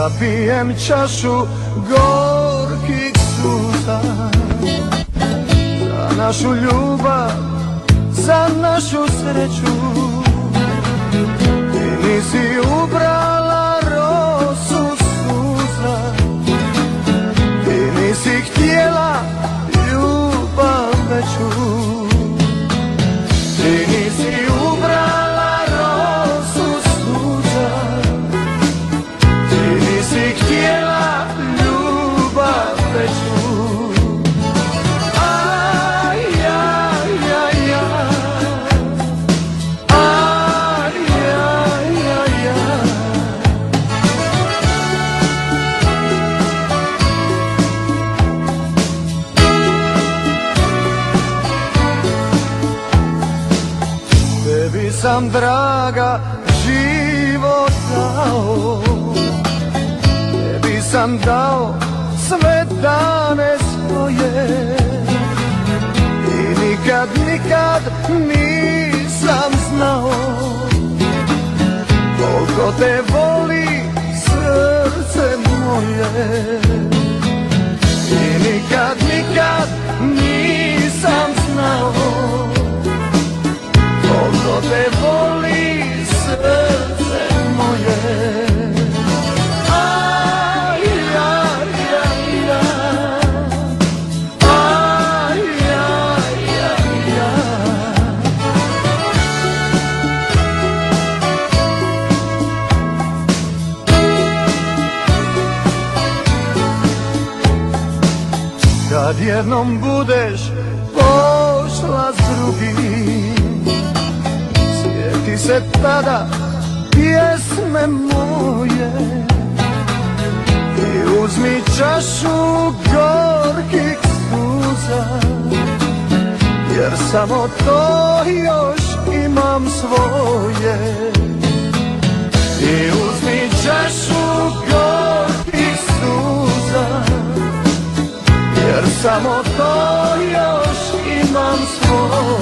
Da pijem čašu gorkih suza Za našu ljubav, za našu sreću sam draga život dao. Tebi sam dao sve dane svoje. I nikad, nikad nisam znao. Koliko te voli srce moje. I nikad, nikad Kad jednom budeš pošla s drugim Sjeti se tada pjesme moje. I uzmi čašu gorkih suza Jer samo to još imam svoje samo to još imam svoj